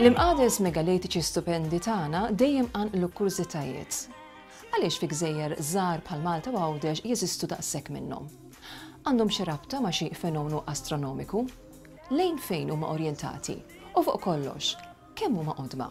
L-imqades megalitiċi stupendi tagħna dejjem qanqlu kurżitajiet. Għaliex fi gżejjer żgħar bħal Malta u Għawdex jeżistu daqshekk minnhom? Għandhom xi rabta ma' xi fenomenu astronomiku? Lejn fejn huma orjentati? U fuq kollox, Kemm huma qodma?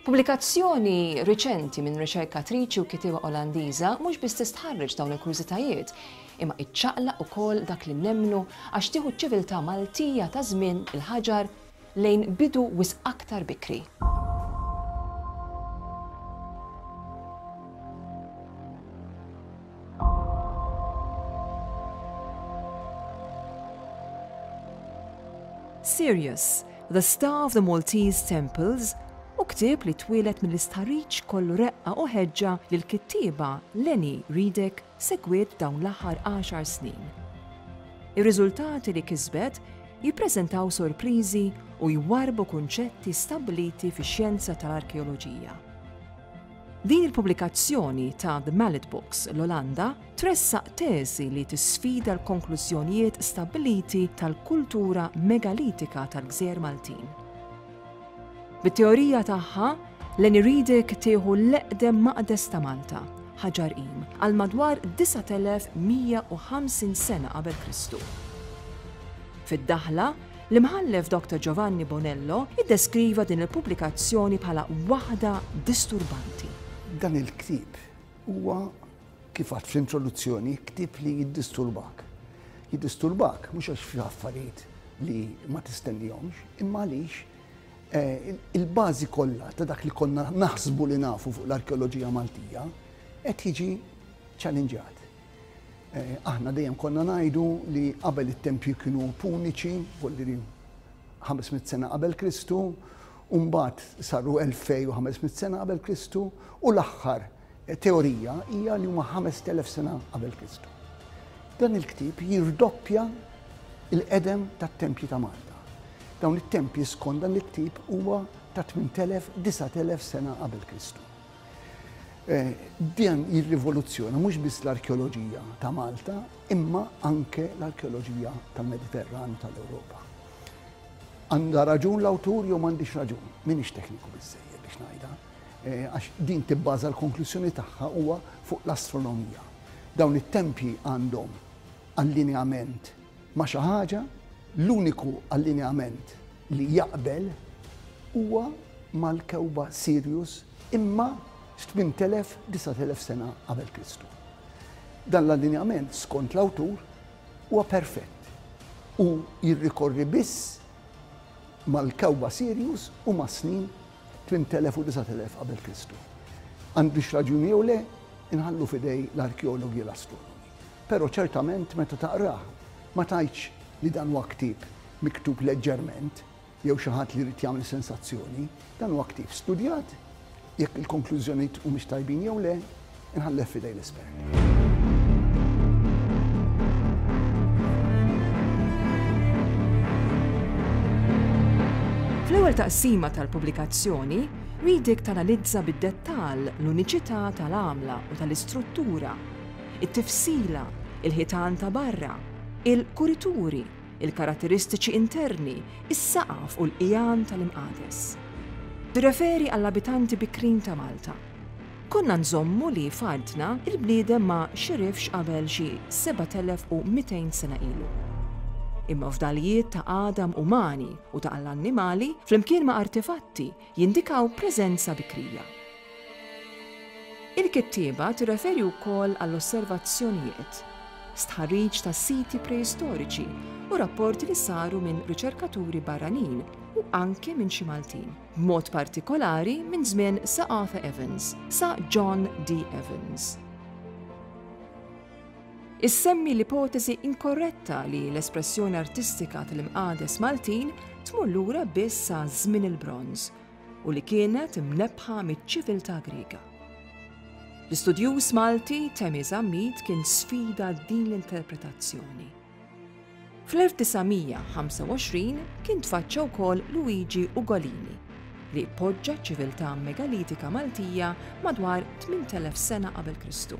Pubblikazzjoni riċenti minn riċerkatriċi u kitiewa Olandiża mhux biss tistħarreġ dawn il-kurżitajiet, imma iċċaqlaq ukoll dak li nemmnu għax tieħu ċ-ċiviltà Maltija ta' żmien il-ħaġar lejn bidu wisq aktar bikri. Sirius, The Star of the Maltese Temples hu ktieb li twieled mill-istħarriġ kollu reqqa u ħeġġa li l-kittieba Leni Riedek segwiet dawn l-aħħar għaxar snin. Ir-riżultati li kisbet jippreżentaw sorpriżi u jwarrbu kunċetti stabbiliti fix-xjenza tal-arkeoloġija. Din il-pubblikazzjoni ta' The Mallet Books, l-Olanda, tressaq teżi li tisfida l-konklużjonijiet stabbiliti tal-kultura megalitika tal-gżejjer Maltin. Bit-teorija tagħha, Leni Riddick tieħu l-eqdem maqdes ta' Malta, Ħaġar Qim, għal madwar 9150 sena qabel Kristu. Fid-daħla, L-Imħallef Doctor Giovanni Bonello iddeskriva din il-pubblikazzjoni bħala waħda disturbanti. Dan il-ktieb huwa kif għad fl-introduzzjoni ktieb li jiddisturbak. Jiddisturbak mhux għax fi affarijiet li ma tistennihomx, imma għaliex eh, il-bażi kollha ta' dak li konna naħsbu li nafu fuq l-arkeoloġija Maltija qed jiġi ċalinġat. Aħna dejjem konna ngħidu li qabel it-tempji kienu puniċi, volliri 500 sena qabel Kristu, u mbagħad saru 2500 sena qabel Kristu, u l-aħħar teorija hija li huma 5000 sena qabel Kristu. Dan il-ktieb jirdoppja il-qedem tat-tempji ta' Malta. Dawn it-tempji skont dan il-ktieb huwa ta' 8000, 9000 sena qabel Kristu. Dan jirrivoluzzjona mhux biss l-arkeoloġija ta' Malta imma anke l-arkeoloġija tal-Mediterran u tal-Ewropa. Għandha raġun l-awtur jew m'għandhiex raġun? M'iniex tekniku biżżejjed biex ngħidha, għax din tibbaża l-konklużjoni tagħha huwa fuq l-astronomija. Dawn it-tempji għandhom allineament ma' xi ħaġa, l-uniku allineament li jaqbel huwa mal-kewba Sirius imma f'tmintelef, disgħatelef sena qabel Kristu. Dan l-allinjament, skont l-awtur, huwa perfett u jirrikorri biss mal-kewba Sirius u mas-snin 8000 u 9000 qabel Kristu. Għandux raġuni jew le, inħallu f'idej l-arkeologi u l-astronomi. Però ċertament meta taqrah ma tgħidx li dan huwa ktieb miktub leġġerment jew xi ħadd li jrid jagħmel sensazzjoni, dan huwa ktieb studjat, jekk il-konklużjonijiet humiex tajbin jew le, inħalleh f'idejn l-espert. Fl-ewwel taqsima tal-pubblikazzjoni, Reading tanalizza bid-dettall l-uniċità tal-għamla u tal-istruttura, it-tifsila, il-ħitan ta' barra, il-kurituri, il-karatteristiċi interni, is-saqaf u l-qigħan tal-imqagħdes. Tirreferi għall-abitanti bikrin ta' Malta. Konna nżommu li f'ardna il-bniedem ma xerifx qabel xi 7200 sena ilu. Imma fdalijiet ta' għadam umani u ta' l-annimali, flimkien ma' artefatti, jindikaw preżenza bikrija. Il-kittieba tirreferi wkoll għall-osservazzjonijiet, stħarriġ ta' siti preistoriċi u rapporti li saru minn riċerkaturi barranin u anki minn xi Maltin, b'mod partikolari minn żmien Sir Arthur Evans sa John D. Evans. Issemmi l-ipoteżi inkorretta li l-espressjoni artistika tal-imqades Maltin tmur lura biss sa żmien il-Bronż u li kienet imnebbħa miċ-ċiviltà Griega. L-istudjuż Malti Temi Zammit kien sfida din l-interpretazzjoni. Fl-1925 kien tfaċċa wkoll Luigi Ugolini, li poġġa ċ-ċiviltà megalitika Maltija madwar 8,000 sena qabel Kristu.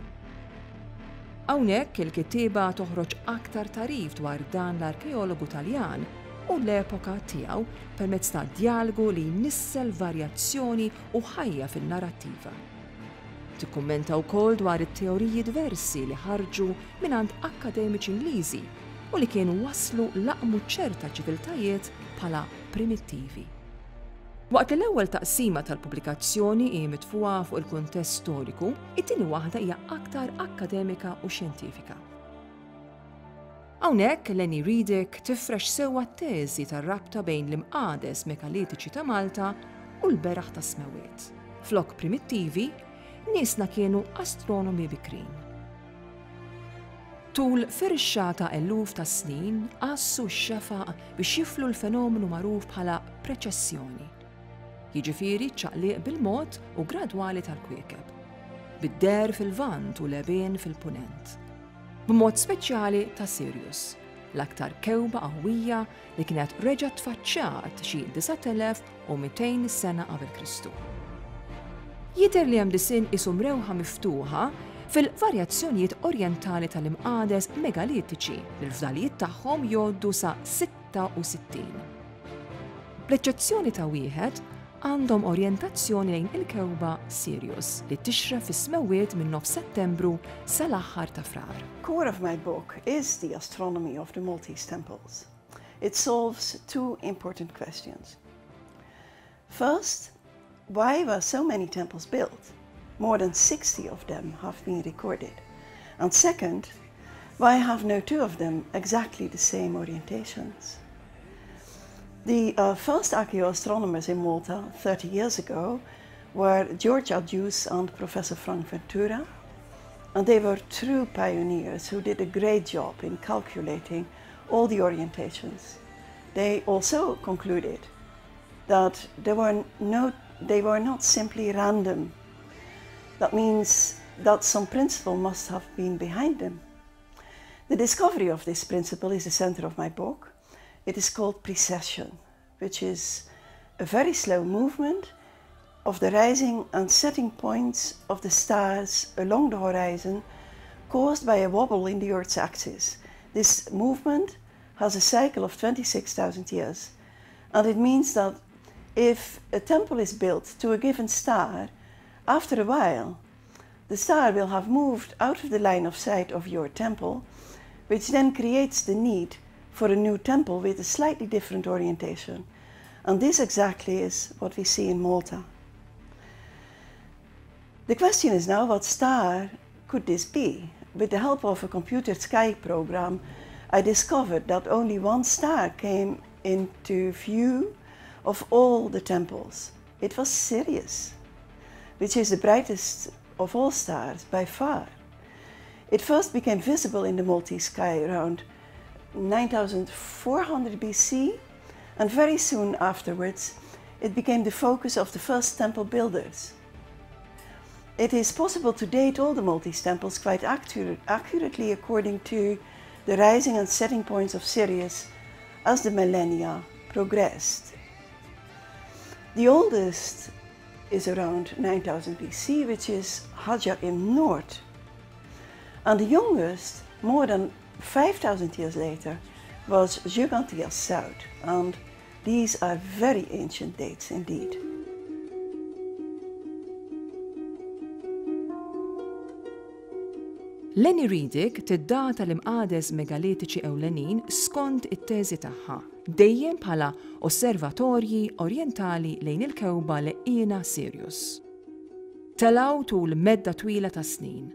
Hawnhekk il-kittieba toħroġ aktar tagħrif dwar dan l-arkeologu Taljan u l-epoka tiegħu permezz ta' djalgu li jnissel varjazzjoni u ħajja fin-narrattiva. Tikkummenta wkoll dwar it-teoriji diversi li ħarġu mingħand akkademiċi Ingliżi u li kienu wasslu laqqmu ċerta ċiviltajiet bħala primittivi. Waqt li l-ewwel taqsima tal-pubblikazzjoni hi mitfuha fuq il-kuntest storiku, it-tieni waħda hija aktar akkademika u xjentifika. Hawnhekk Lenny Riddick tifrex sewwa t-teżi tar-rabta bejn l-imqagħdes Mekalitiċi ta' Malta u l-beraħ tas-smewwiet. Flok primittivi, niesna kienu astronomi bikrin. Tul firxa ta' eluf ta' snin qassu x-xefaq biex jiflu l-fenomenu magħruf bħala preċessjoni, jiġifieri ċaqliq bil-mod u gradwali tal-kwiekeb, bid-deher fil-Lvant u l-għebien fil-Punent. b'mod speċjali ta' Sirius, l-aktar kewba qawwija li kienet reġgħet tfaċċat xi 9200 sena qabel Kristu. Jidher li hemm disinn isu mrewħa miftuħa fil-varjazzjonijiet orjentali tal-imqagħdes megalitiċi li l-fdalijiet tagħhom jgħoddu sa 66. Bl-eċċezzjoni ta' wieħed, għandhom orjentazzjoni lejn il-kewba Sirius li tixref fis-smewwiet minn nofs Settembru sal-aħħar ta' Frar. Core of my book is the astronomy of the Maltese temples. It solves two important questions. First, Why were so many temples built? More than 60 of them have been recorded. And second, why have no two of them exactly the same orientations? The uh, first archaeoastronomers in Malta 30 years ago were George Adjus and Professor Frank Ventura. And they were true pioneers who did a great job in calculating all the orientations. They also concluded that there were no, they were not simply random. That means that some principle must have been behind them. The discovery of this principle is the center of my book. It is called precession, which is a very slow movement of the rising and setting points of the stars along the horizon caused by a wobble in the Earth's axis. This movement has a cycle of 26,000 years, and it means that if a temple is built to a given star, after a while, the star will have moved out of the line of sight of your temple, which then creates the need for a new temple with a slightly different orientation. And this exactly is what we see in Malta. The question is now what star could this be? With the help of a computer sky program, I discovered that only one star came into view of all the temples. It was Sirius, which is the brightest of all stars by far. It first became visible in the Maltese sky around 9400 BC and very soon afterwards it became the focus of the first temple builders. It is possible to date all the Maltese temples quite accurate, accurately according to the rising and setting points of Sirius as the millennia progressed. The oldest is around 9000 BC, which is Hajar im Nord. And the youngest, more than 5000 years later, was Gigantia South. And These are very ancient dates indeed. Leni Riedig tiddata l-imqagħdes megalitiċi ewlenin skont it-teżi tagħha, dejjem bħala osservatorji orjentali lejn il-kewba leqqiena Sirius. Telgħu tul medda twila ta' snin.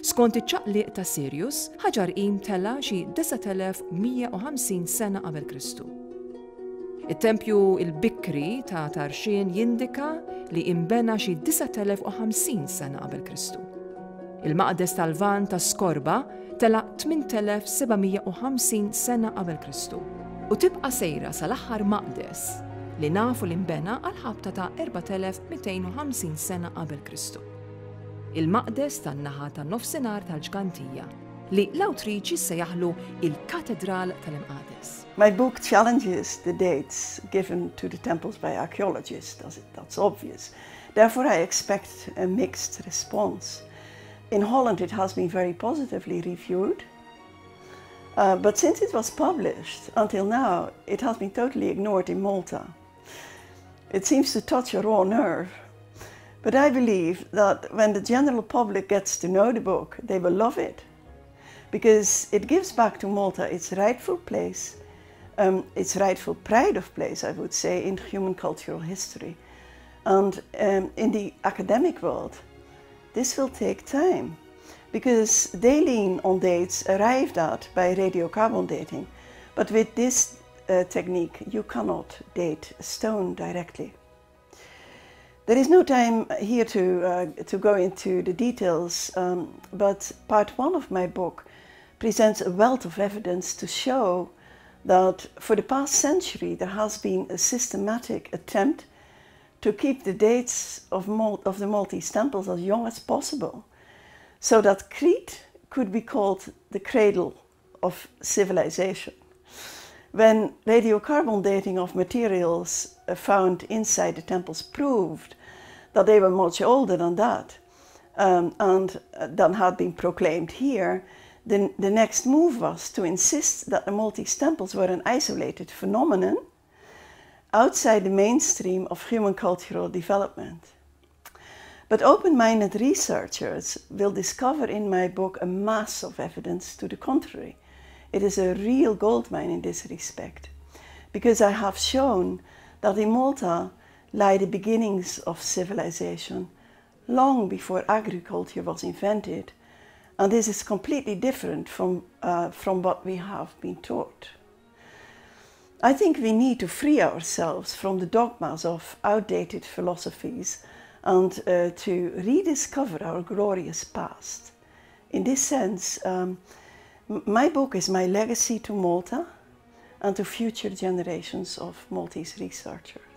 Skont iċ-ċaqliq ta' Sirius, ħaġar qim tela' xi 9150 sena qabel Kristu. It-tempju il-bikri ta' Tarxien jindika li imbena xi 9050 sena qabel Kristu. Il-maqdes tal-Lvant tas-Skorba telaq 8750 sena qabel Kristu u tibqa' sejra sal-aħħar maqdes li nafu li nbena għall-ħabta ta' 4250 sena qabel Kristu. Il-maqdes tan-naħa tan-nofsinhar tal-ġgantija li l-awtriċi ssejjaħlu il-Katedral tal-Imqades. My book challenges the dates given to the temples by archaeologists, as that's obvious, Therefore I expect a mixed response. In Holland it has been very positively reviewed. Uh, but since it was published until now, it has been totally ignored in Malta. It seems to touch a raw nerve. But I believe that when the general public gets to know the book, they will love it because it gives back to Malta its rightful place, um, its rightful pride of place, I would say, in human cultural history. And um, in the academic world, this will take time because daylene on dates arrived at by radiocarbon dating, but with this uh, technique you cannot date stone directly. There is no time here to, uh, to go into the details, um, but part one of my book presents a wealth of evidence to show that for the past century there has been a systematic attempt to keep the dates of, of the Maltese temples as young as possible, so that Crete could be called the cradle of civilization. When radiocarbon dating of materials uh, found inside the temples proved that they were much older than that um, and uh, than had been proclaimed here, then the next move was to insist that the Maltese temples were an isolated phenomenon outside the mainstream of human cultural development. But open minded researchers will discover in my book a mass of evidence to the contrary. It is a real goldmine in this respect, because I have shown that in Malta lie the beginnings of civilization long before agriculture was invented, and this is completely different from, uh, from what we have been taught. I think we need to free ourselves from the dogmas of outdated philosophies and uh, to rediscover our glorious past. In this sense, um, my book is my legacy to Malta and to future generations of Maltese researchers.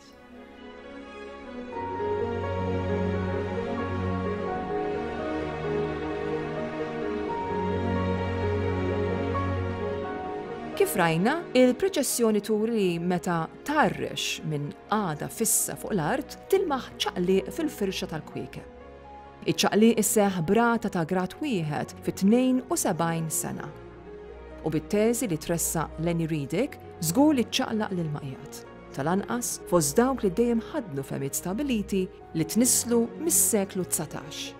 Kif rajna, il-preċessjoni turi li meta tarrex minn għada fissa fuq l-art tilmaħ ċaqli fil-firxa tal-kwieke. Iċ-ċaqli isseħ brata ta' grat wieħed fi 72 sena. U bit-teżi li tressa Lenny Ridik, żgur li ċaqlaq lil maqjat. tal-anqas fost dawk li dejjem ħaddnu fehmiet stabbiliti li tnisslu mis-seklu dsatax.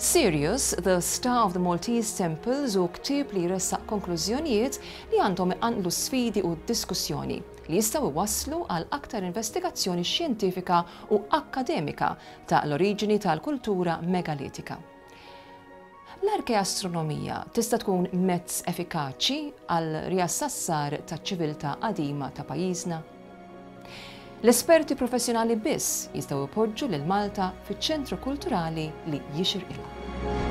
Sirius, The Star of the Maltese Temples hu ktieb li jressaq konklużjonijiet li għandhom iqanqlu s-sfidi u d-diskussjoni, li jistgħu jwasslu għal aktar investigazzjoni xjentifika u akkademika ta' l-oriġini tal-kultura megalitika. L-arkeastronomija tista' tkun mezz effikaċi għal riassassar taċ-ċiviltà qadima ta' pajjiżna? L-esperti professjonali biss jistgħu jpoġġu lil Malta fiċ-ċentru kulturali li jixirqilha.